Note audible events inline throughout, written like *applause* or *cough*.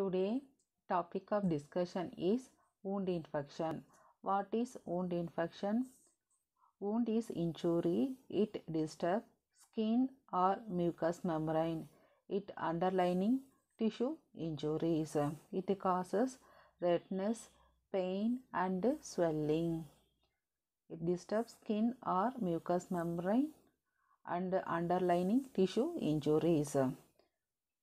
Today topic of discussion is wound infection. What is wound infection? Wound is injury. It disturbs skin or mucous membrane. It underlining tissue injuries. It causes redness, pain and swelling. It disturbs skin or mucous membrane and underlining tissue injuries.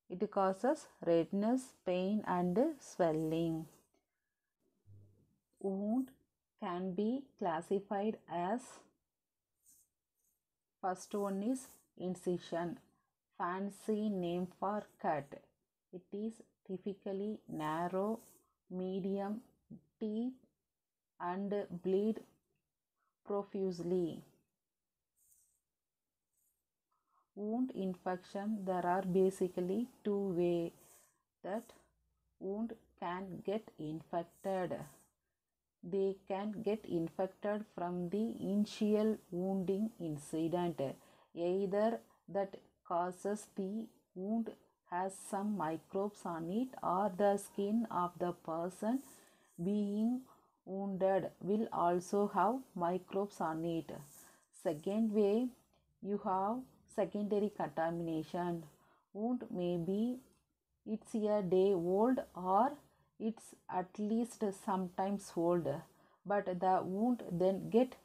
It causes redness, pain and swelling. Wound can be classified as first one is incision, fancy name for cut. It is typically narrow, medium, deep and bleed profusely. Wound infection there are basically two way that wound can get infected. They can get infected from the initial wounding incident. Either that causes the wound has some microbes on it or the skin of the person being wounded will also have microbes on it. Second way you have secondary contamination wound. May be it's a day old or it's at least sometimes old. But the wound then get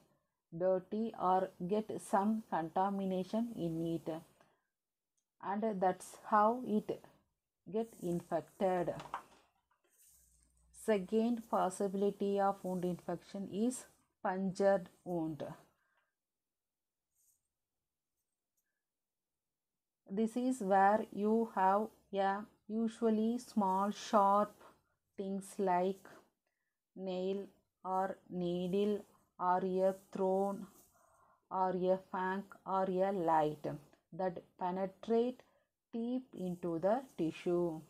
dirty or get some contamination in it. And that's how it get infected. Second possibility of wound infection is punctured wound this is where you have a usually small sharp things like nail or needle or a thorn or a fang or a light that penetrate deep into the tissue.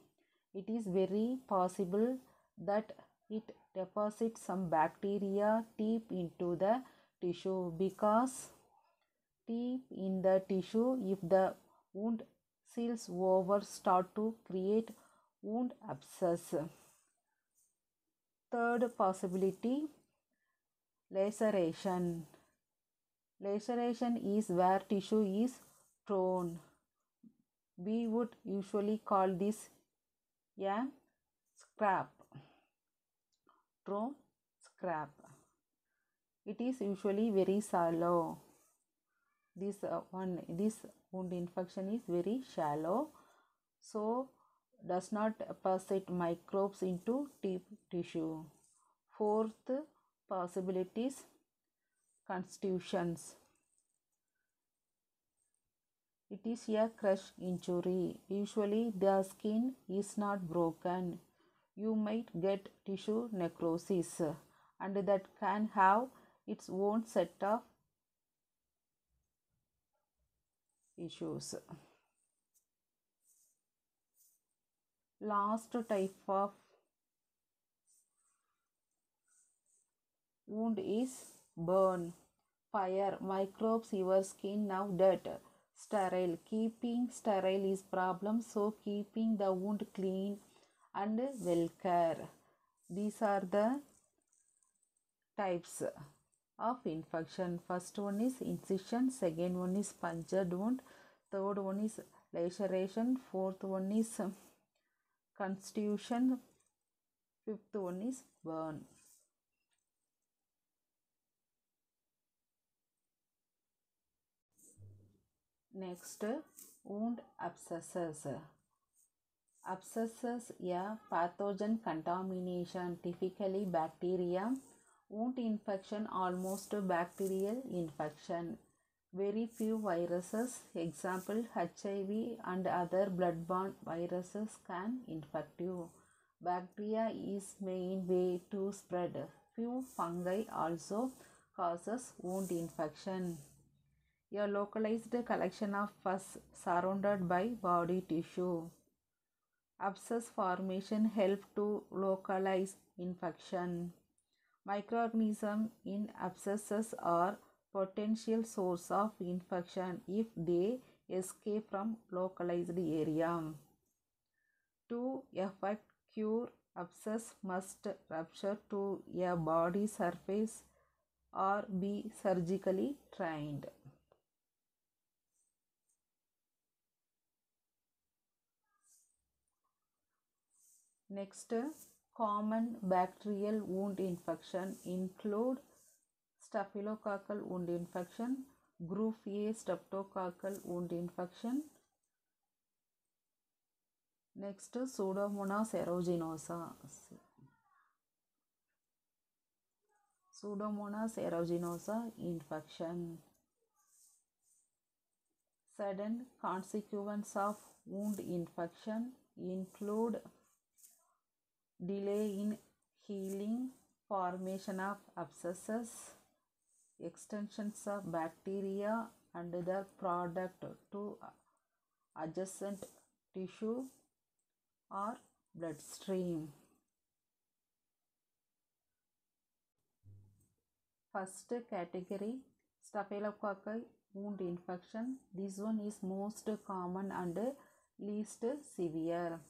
It is very possible that it deposits some bacteria deep into the tissue because deep in the tissue if the wound seals over start to create wound abscess. Third possibility laceration. Laceration is where tissue is torn. We would usually call this a scrap. Torn scrap. It is usually very shallow. This uh, one this wound infection is very shallow so does not deposit microbes into deep tissue. Fourth possibilities contusions. It is a crush injury. Usually the skin is not broken. You might get tissue necrosis and that can have its own set of issues. Last type of wound is burn, fire, microbes, your skin now dirt, Sterile, keeping sterile is problem, so keeping the wound clean and well care. These are the types of infection. First one is incision, second one is punctured wound, third one is laceration, fourth one is *laughs* contusion, fifth one is burn. Next, wound abscesses. Abscesses, a pathogen contamination, typically bacteria wound infection almost bacterial infection. Very few viruses example hiv and other bloodborne viruses can infect you. Bacteria is main way to spread. Few fungi also causes wound infection. A localized collection of pus surrounded by body tissue. Abscess formation help to localize infection Microorganisms in abscesses are potential source of infection if they escape from localized area. To affect cure abscess must rupture to a body surface or be surgically trained. Next, common bacterial wound infection include staphylococcal wound infection, group A streptococcal wound infection. Next, Pseudomonas aeruginosa. Pseudomonas aeruginosa infection. Sudden consequence of wound infection include delay in healing, formation of abscesses, extensions of bacteria and the product to adjacent tissue or bloodstream. First category staphylococcal wound infection. This one is most common and least severe.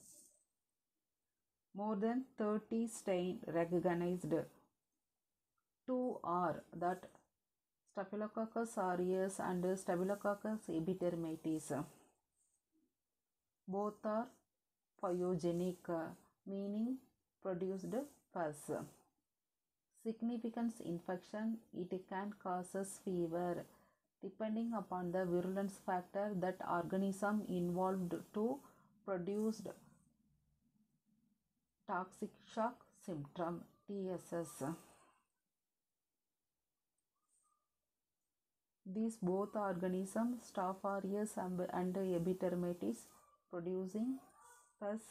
More than 30 strain recognized. Two are that Staphylococcus aureus and Staphylococcus epidermidis. Both are pyogenic, meaning produced pus. Significance infection, it can causes fever depending upon the virulence factor that organism involved to produced toxic shock symptom TSS. These both organisms, Staph aureus and epidermidis, producing pus,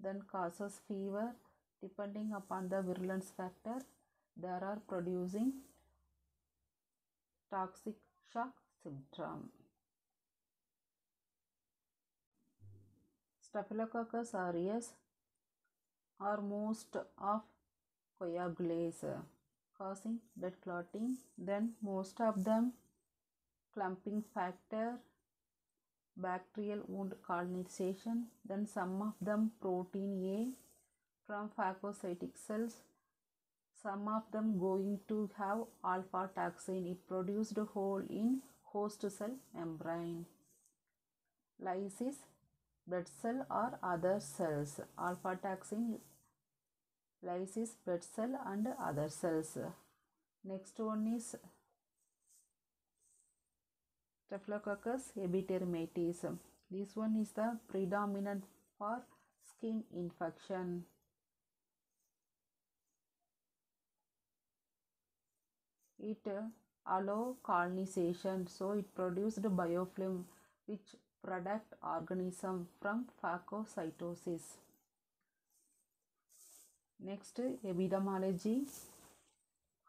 then causes fever depending upon the virulence factor. They are producing toxic shock symptom. Staphylococcus aureus are most of coagulase causing blood clotting. Then most of them clumping factor bacterial wound colonization. Then some of them protein a from phagocytic cells. Some of them going to have alpha toxin. It produced hole in host cell membrane. Lysis blood cell or other cells. Alpha toxin lysis blood cell and other cells. Next one is staphylococcus epidermidis. This one is the predominant for skin infection. It allow colonization so it produced biofilm which protect organism from phagocytosis. Next epidemiology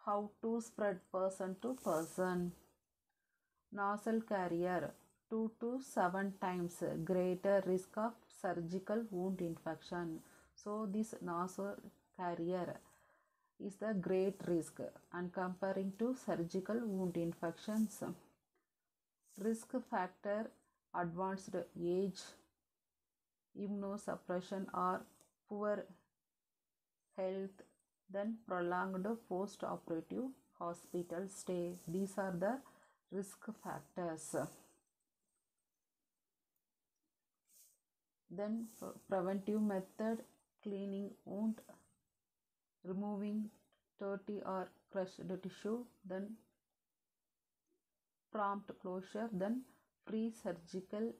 how to spread person to person. Nasal carrier 2 to 7 times greater risk of surgical wound infection. So this nasal carrier is the great risk and comparing to surgical wound infections. Risk factor advanced age immunosuppression or poor health then prolonged post operative hospital stay. These are the risk factors. Then preventive method cleaning wound removing dirty or crushed tissue then prompt closure then pre surgical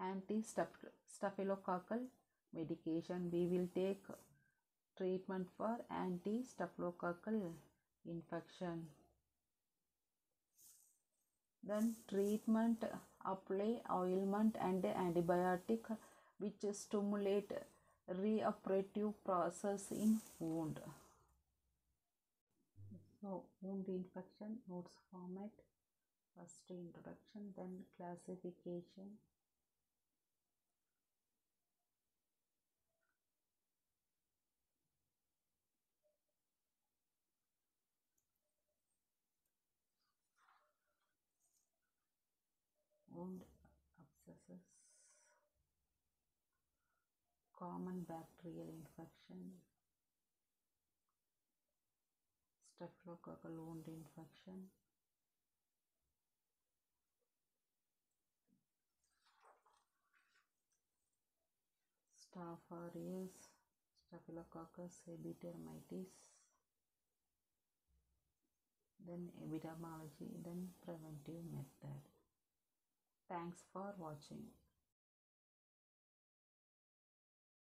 anti staphylococcal medication. We will take treatment for anti staphylococcal infection. Then treatment apply ointment and antibiotic which stimulate reoperative process in wound. So wound infection notes format first introduction then classification. Wound abscesses. Common bacterial infection, staphylococcal wound infection, Staph aureus, Staphylococcus epidermidis, then epidemiology, then preventive method. Thanks for watching.